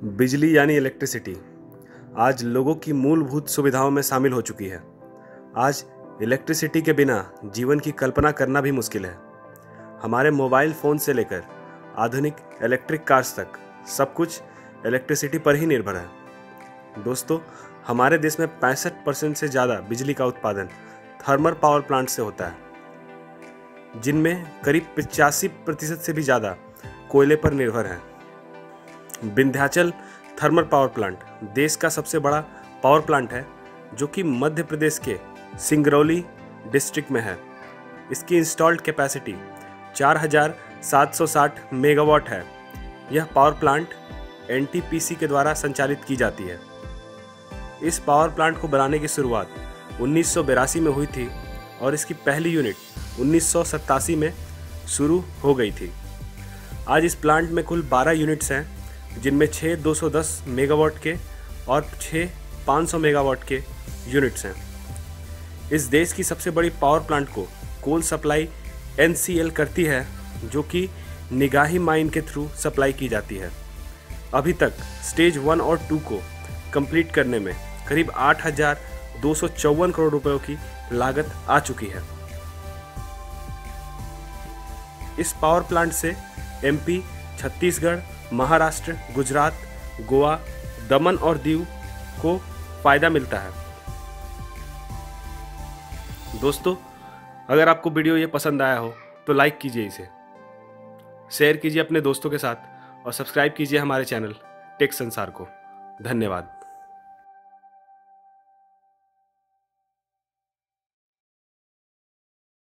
बिजली यानी इलेक्ट्रिसिटी आज लोगों की मूलभूत सुविधाओं में शामिल हो चुकी है। आज इलेक्ट्रिसिटी के बिना जीवन की कल्पना करना भी मुश्किल है। हमारे मोबाइल फ़ोन से लेकर आधुनिक इलेक्ट्रिक कार्स तक सब कुछ इलेक्ट्रिसिटी पर ही निर्भर है। दोस्तों, हमारे देश में पैंसठ परसेंट से ज़्यादा बिजली का उत्पादन थर्मल पावर प्लांट से होता है, जिनमें करीब पचासी प्रतिशत से भी ज़्यादा कोयले पर निर्भर हैं। विंध्याचल थर्मल पावर प्लांट देश का सबसे बड़ा पावर प्लांट है जो कि मध्य प्रदेश के सिंगरौली डिस्ट्रिक्ट में है। इसकी इंस्टॉल्ड कैपेसिटी 4,760 मेगावाट है। यह पावर प्लांट एनटीपीसी के द्वारा संचालित की जाती है। इस पावर प्लांट को बनाने की शुरुआत उन्नीस में हुई थी और इसकी पहली यूनिट उन्नीस सौ सतासी में शुरू हो गई थी। आज इस प्लांट में कुल 12 यूनिट्स हैं। जिनमें छः 210 मेगावाट के और छः 500 मेगावाट के यूनिट्स हैं। इस देश की सबसे बड़ी पावर प्लांट को कोल सप्लाई एनसीएल करती है, जो कि निगाही माइन के थ्रू सप्लाई की जाती है। अभी तक स्टेज वन और टू को कंप्लीट करने में करीब आठ हज़ार दो सौ चौवन करोड़ रुपयों की लागत आ चुकी है। इस पावर प्लांट से एमपी छत्तीसगढ़ महाराष्ट्र, गुजरात, गोवा, दमन और दीव को फ़ायदा मिलता है। दोस्तों, अगर आपको वीडियो ये पसंद आया हो तो लाइक कीजिए इसे। शेयर कीजिए अपने दोस्तों के साथ और सब्सक्राइब कीजिए हमारे चैनल टेक संसार को। धन्यवाद।